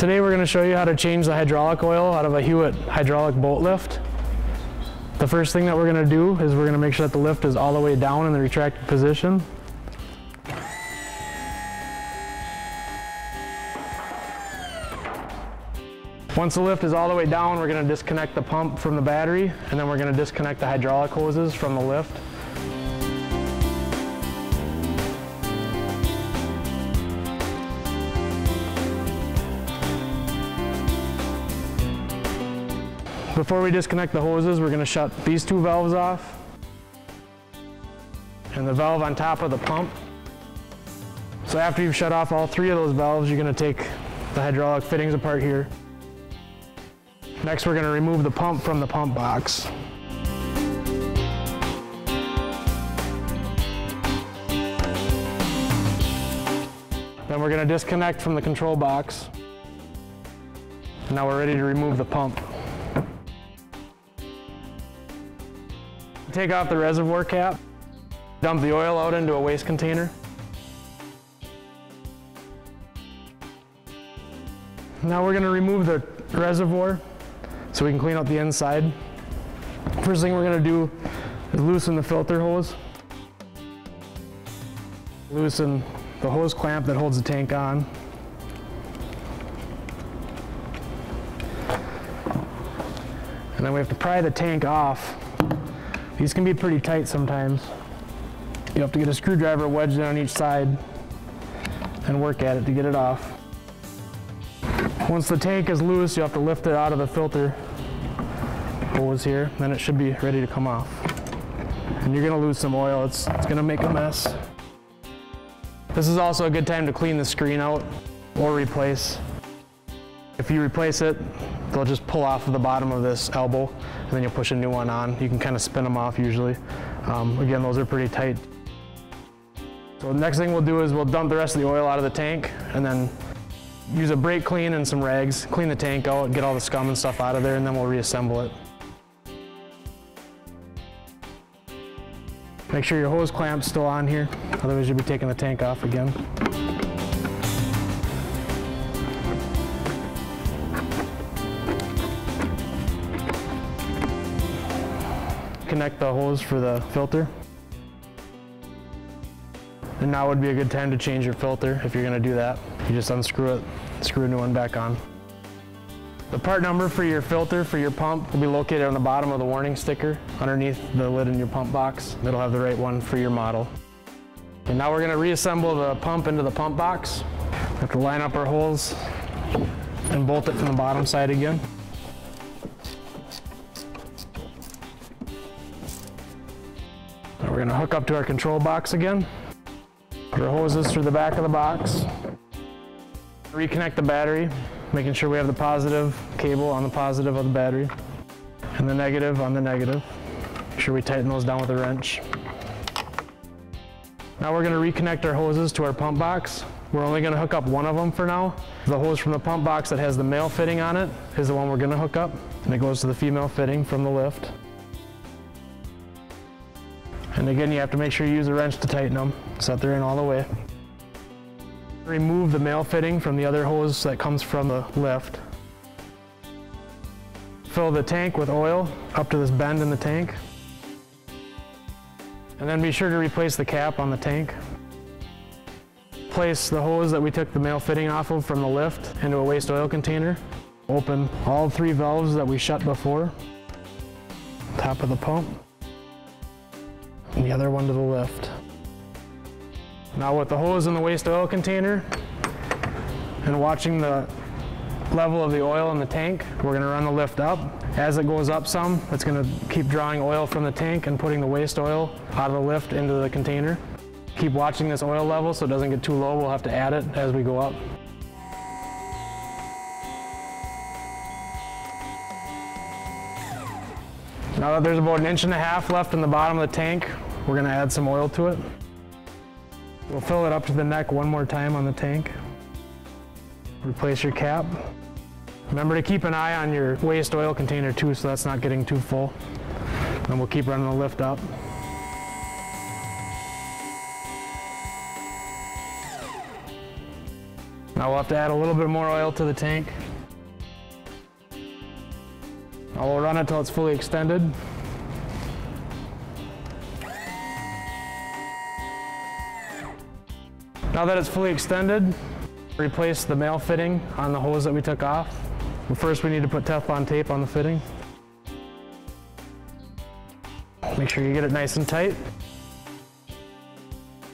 Today we're going to show you how to change the hydraulic oil out of a Hewitt hydraulic boat lift. The first thing that we're going to do is we're going to make sure that the lift is all the way down in the retracted position. Once the lift is all the way down, we're going to disconnect the pump from the battery and then we're going to disconnect the hydraulic hoses from the lift. Before we disconnect the hoses, we're going to shut these two valves off and the valve on top of the pump. So after you've shut off all three of those valves, you're going to take the hydraulic fittings apart here. Next, we're going to remove the pump from the pump box. Then we're going to disconnect from the control box. Now we're ready to remove the pump. Take off the reservoir cap, dump the oil out into a waste container. Now we're going to remove the reservoir so we can clean out the inside. First thing we're going to do is loosen the filter hose. Loosen the hose clamp that holds the tank on. And then we have to pry the tank off these can be pretty tight sometimes. You have to get a screwdriver wedged in on each side and work at it to get it off. Once the tank is loose, you have to lift it out of the filter hose here, then it should be ready to come off. And you're gonna lose some oil, it's, it's gonna make a mess. This is also a good time to clean the screen out or replace. If you replace it, they'll just pull off of the bottom of this elbow and then you'll push a new one on. You can kind of spin them off usually. Um, again, those are pretty tight. So the next thing we'll do is we'll dump the rest of the oil out of the tank and then use a brake clean and some rags, clean the tank out, get all the scum and stuff out of there, and then we'll reassemble it. Make sure your hose clamp's still on here, otherwise you'll be taking the tank off again. Connect the hose for the filter. And now would be a good time to change your filter if you're gonna do that. You just unscrew it, screw a new one back on. The part number for your filter for your pump will be located on the bottom of the warning sticker underneath the lid in your pump box. It'll have the right one for your model. And now we're gonna reassemble the pump into the pump box. We have to line up our holes and bolt it from the bottom side again. We're gonna hook up to our control box again. Put our hoses through the back of the box. Reconnect the battery, making sure we have the positive cable on the positive of the battery and the negative on the negative. Make sure we tighten those down with a wrench. Now we're gonna reconnect our hoses to our pump box. We're only gonna hook up one of them for now. The hose from the pump box that has the male fitting on it is the one we're gonna hook up and it goes to the female fitting from the lift. And again, you have to make sure you use a wrench to tighten them so that they're in all the way. Remove the male fitting from the other hose that comes from the lift. Fill the tank with oil up to this bend in the tank. And then be sure to replace the cap on the tank. Place the hose that we took the male fitting off of from the lift into a waste oil container. Open all three valves that we shut before. Top of the pump and the other one to the left. Now with the hose in the waste oil container and watching the level of the oil in the tank, we're gonna run the lift up. As it goes up some, it's gonna keep drawing oil from the tank and putting the waste oil out of the lift into the container. Keep watching this oil level so it doesn't get too low. We'll have to add it as we go up. Now that there's about an inch and a half left in the bottom of the tank, we're gonna add some oil to it. We'll fill it up to the neck one more time on the tank. Replace your cap. Remember to keep an eye on your waste oil container too so that's not getting too full. And we'll keep running the lift up. Now we'll have to add a little bit more oil to the tank. Now we'll run it till it's fully extended. Now that it's fully extended, replace the male fitting on the hose that we took off. But first we need to put Teflon tape on the fitting. Make sure you get it nice and tight.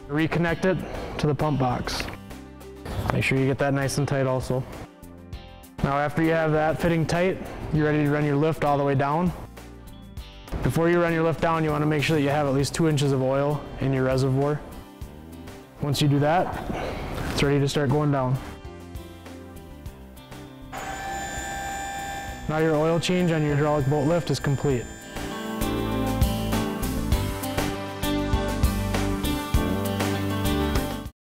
Reconnect it to the pump box. Make sure you get that nice and tight also. Now after you have that fitting tight, you're ready to run your lift all the way down. Before you run your lift down, you want to make sure that you have at least two inches of oil in your reservoir. Once you do that, it's ready to start going down. Now your oil change on your hydraulic boat lift is complete.